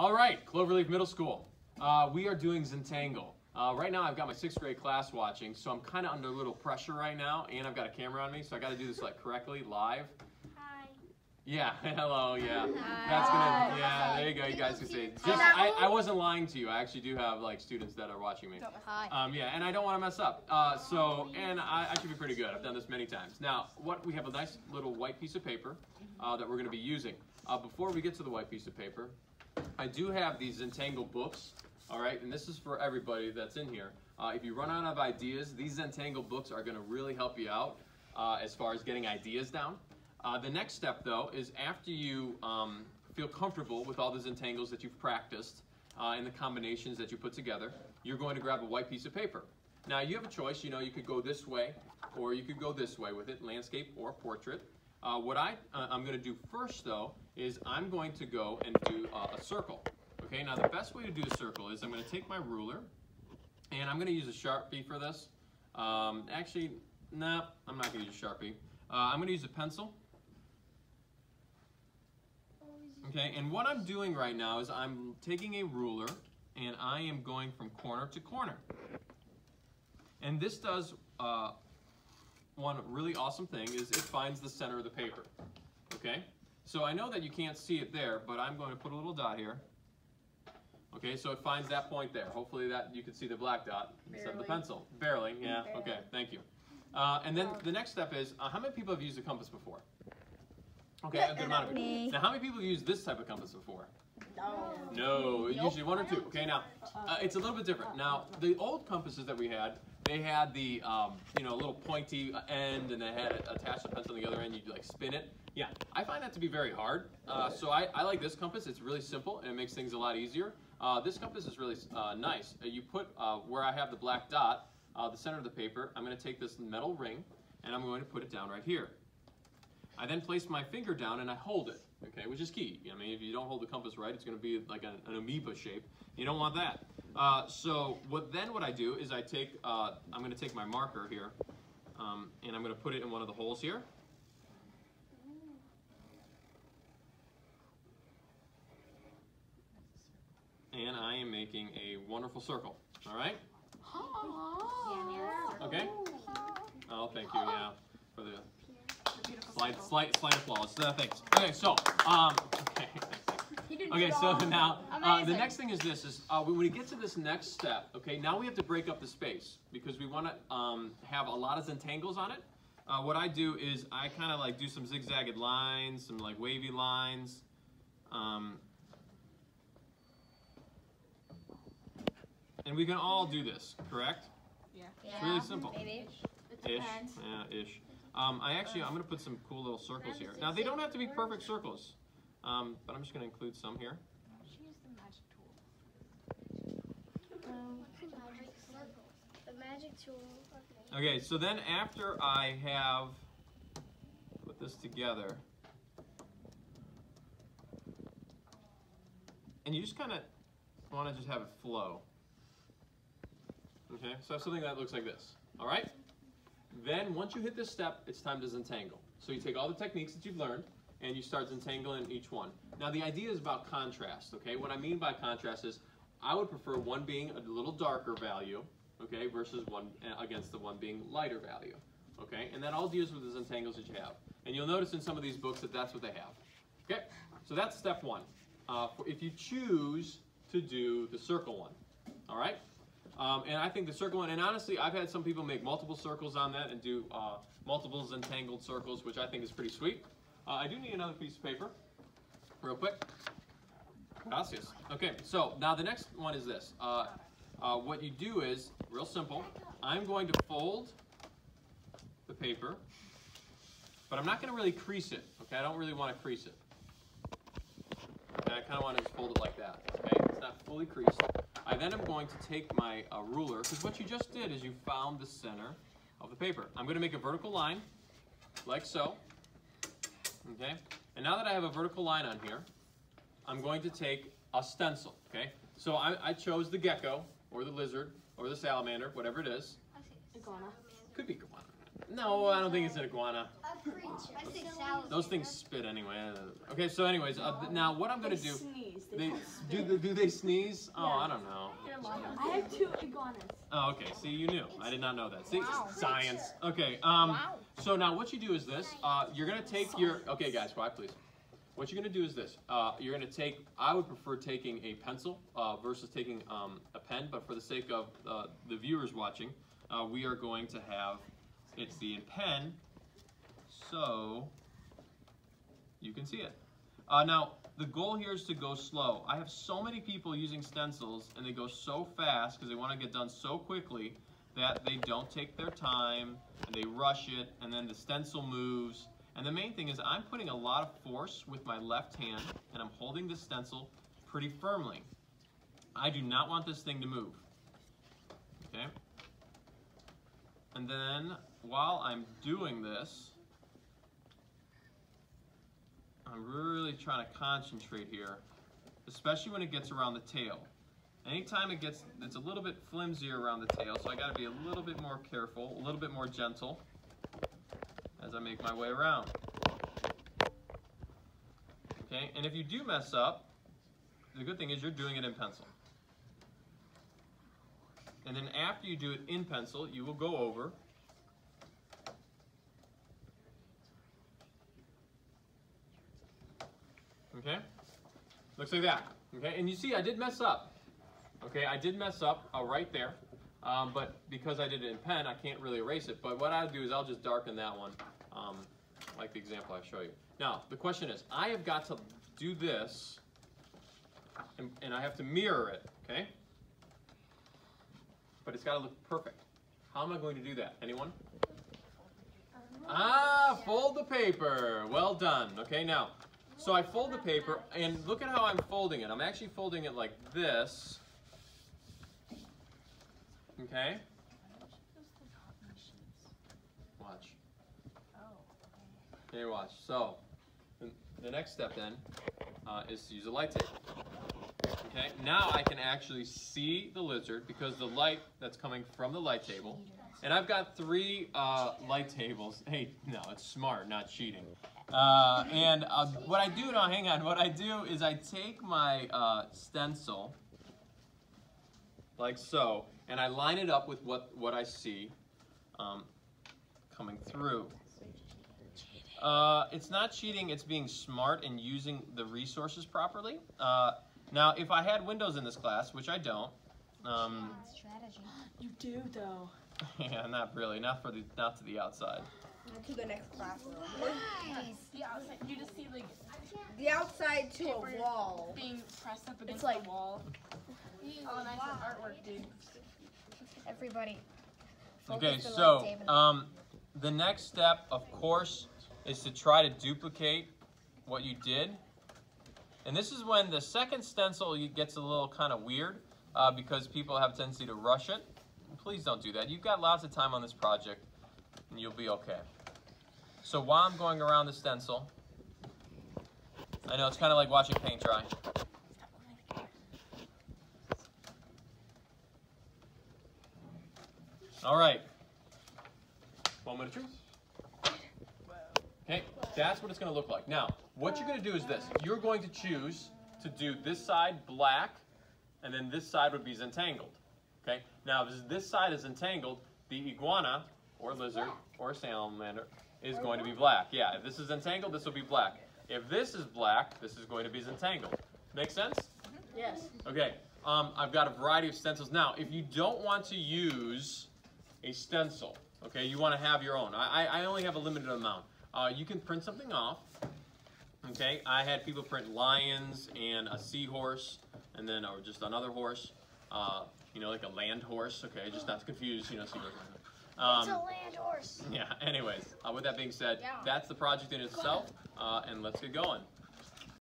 All right, Cloverleaf Middle School. Uh, we are doing Zentangle. Uh, right now I've got my sixth grade class watching, so I'm kind of under a little pressure right now, and I've got a camera on me, so I got to do this like correctly, live. Hi. Yeah, hello, yeah. Hi. That's gonna, yeah, there you go, you guys can see. Just, I, I wasn't lying to you, I actually do have like students that are watching me. Hi. Um, yeah, and I don't want to mess up. Uh, so, and I, I should be pretty good. I've done this many times. Now, what we have a nice little white piece of paper uh, that we're going to be using. Uh, before we get to the white piece of paper, I do have these Zentangle books. All right, and this is for everybody that's in here. Uh, if you run out of ideas, these Zentangle books are going to really help you out uh, as far as getting ideas down. Uh, the next step, though, is after you um, feel comfortable with all the Zentangles that you've practiced uh, and the combinations that you put together, you're going to grab a white piece of paper. Now, you have a choice. You know, you could go this way, or you could go this way with it, landscape or portrait. Uh, what I, uh, I'm going to do first, though, is I'm going to go and do uh, a circle. Okay, now the best way to do a circle is I'm going to take my ruler, and I'm going to use a Sharpie for this. Um, actually, nah, I'm not going to use a Sharpie. Uh, I'm going to use a pencil. Okay, and what I'm doing right now is I'm taking a ruler, and I am going from corner to corner. And this does uh, one really awesome thing is it finds the center of the paper. Okay, so I know that you can't see it there, but I'm going to put a little dot here. Okay, so it finds that point there. Hopefully that you can see the black dot instead of the pencil. Barely, yeah, Barely. okay, thank you. Uh, and then the next step is, uh, how many people have used a compass before? Okay, a good amount of people. Me. Now, how many people have used this type of compass before? No. No, usually one or two. Okay, now uh, it's a little bit different. Now the old compasses that we had, they had the um, you know little pointy end, and they had it attached a pencil on the other end. You'd like spin it. Yeah, I find that to be very hard. Uh, so I, I like this compass. It's really simple and it makes things a lot easier. Uh, this compass is really uh, nice. Uh, you put uh, where I have the black dot, uh, the center of the paper. I'm going to take this metal ring and I'm going to put it down right here. I then place my finger down and I hold it, okay, which is key. I mean, if you don't hold the compass right, it's going to be like an, an amoeba shape. You don't want that. Uh, so what then what I do is I take, uh, I'm going to take my marker here, um, and I'm going to put it in one of the holes here. And I am making a wonderful circle, all right? Okay? Oh, thank you, yeah, for the Slight, slight, slight applause. Uh, thanks. Okay, so, um, okay. Okay, so now, uh, the next thing is this, is uh, when we get to this next step, okay, now we have to break up the space because we want to um, have a lot of zentangles on it. Uh, what I do is I kind of like do some zigzagged lines, some like wavy lines. Um, and we can all do this, correct? Yeah, it's really simple. Maybe. Ish, yeah, ish. Um, I actually, I'm going to put some cool little circles here. Now, they don't have to be perfect circles, um, but I'm just going to include some here. The magic tool. Okay, so then after I have put this together, and you just kind of want to just have it flow. Okay, so I have something that looks like this. All right? Then once you hit this step, it's time to zentangle. So you take all the techniques that you've learned and you start zentangling each one. Now the idea is about contrast, okay? What I mean by contrast is I would prefer one being a little darker value, okay, versus one uh, against the one being lighter value, okay? And that all deals with the zentangles that you have. And you'll notice in some of these books that that's what they have. Okay, so that's step one. Uh, if you choose to do the circle one, all right? Um, and I think the circle one, and honestly, I've had some people make multiple circles on that and do uh, multiple zentangled circles, which I think is pretty sweet. Uh, I do need another piece of paper, real quick. Gracias. Okay, so now the next one is this. Uh, uh, what you do is, real simple, I'm going to fold the paper, but I'm not going to really crease it, okay? I don't really want to crease it. I kind of want to just fold it like that, okay? It's not fully creased. I then am going to take my uh, ruler, because what you just did is you found the center of the paper. I'm going to make a vertical line, like so, okay? And now that I have a vertical line on here, I'm going to take a stencil, okay? So I, I chose the gecko, or the lizard, or the salamander, whatever it is. Iguana. Could be iguana. No, I don't think it's an iguana. A creature. I say salad. Those things spit anyway. Okay, so anyways, uh, now what I'm going to do, sneeze. They, They don't do. spit. They, do they sneeze? Oh, Yeah. I don't know. I have two iguanas. Oh, okay. See, you knew. I did not know that. See, Wow. science. Okay. Um. Wow. So now what you do is this. Uh, you're gonna take your. Okay, guys, quiet, please. What you're gonna do is this. Uh, you're gonna take. I would prefer taking a pencil uh, versus taking um, a pen, but for the sake of uh, the viewers watching, uh, we are going to have it's the pen, so you can see it. Uh, now, the goal here is to go slow. I have so many people using stencils and they go so fast because they want to get done so quickly that they don't take their time and they rush it and then the stencil moves. And the main thing is I'm putting a lot of force with my left hand and I'm holding the stencil pretty firmly. I do not want this thing to move. Okay? And then while I'm doing this, I'm really trying to concentrate here, especially when it gets around the tail. Anytime it gets, it's a little bit flimsier around the tail, so I gotta be a little bit more careful, a little bit more gentle as I make my way around. Okay, and if you do mess up, the good thing is you're doing it in pencil. And then after you do it in pencil, you will go over Okay? Looks like that. Okay, and you see I did mess up. Okay, I did mess up uh, right there. Um, but because I did it in pen, I can't really erase it. But what I'll do is I'll just darken that one, um, like the example I show you. Now, the question is, I have got to do this, and, and I have to mirror it, okay? But it's got to look perfect. How am I going to do that? Anyone? Ah, fold the paper. Well done. Okay, now, so I fold the paper, and look at how I'm folding it. I'm actually folding it like this. Okay? Watch. Here, watch. So, the, the next step then uh, is to use a light table. Okay, now I can actually see the lizard because the light that's coming from the light table. And I've got three uh, light tables. Hey, no, it's smart, not cheating. Uh, and uh, what I do now, hang on, what I do is I take my uh, stencil, like so, and I line it up with what, what I see um, coming through. Uh, it's not cheating, it's being smart and using the resources properly. Uh, now, if I had windows in this class, which I don't, um. You do though. yeah, not really, not for the, not to the outside. to the next classroom. Nice. The outside, you just see like The outside to a wall. being pressed up against like- the wall. Oh, nice artwork, dude. Everybody. Okay, so um, the next step, of course, is to try to duplicate what you did. And this is when the second stencil gets a little kind of weird uh, because people have a tendency to rush it. Please don't do that. You've got lots of time on this project and you'll be okay. So while I'm going around the stencil, I know it's kind of like watching paint dry. All right. Moment of truth. Okay, that's what it's going to look like. Now, what you're going to do is this. You're going to choose to do this side black, and then this side would be entangled. Okay, now if this side is entangled, the iguana, or lizard, or salamander is going to be black. Yeah, if this is entangled, this will be black. If this is black, this is going to be entangled. Make sense? Yes. Okay, um, I've got a variety of stencils. Now, if you don't want to use a stencil, okay, you want to have your own. I, I I only have a limited amount. Uh, you can print something off. Okay, I had people print lions and a seahorse, and then or just another horse. Uh, you know, like a land horse. Okay, just not to confuse. You know, seahorse. Um, it's a land horse. yeah. Anyways, uh, with that being said, Yeah. that's the project in itself, uh, and let's get going.